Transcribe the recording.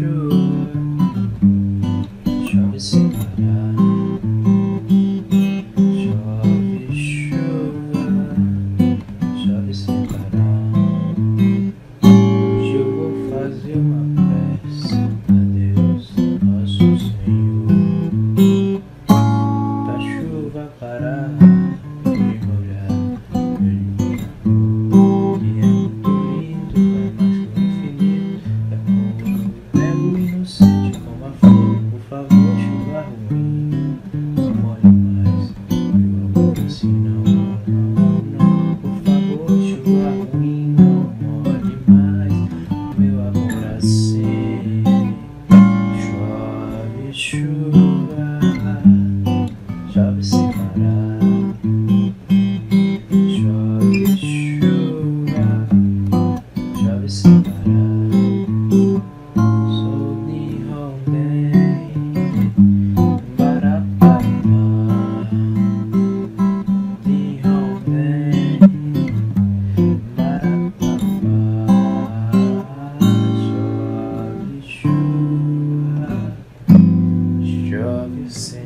true. see. sabe separar. Chove chuva, chove sem parar. Sou de Rondém, Marapá, de Rondém, Marapá. Chove chuva, chove sem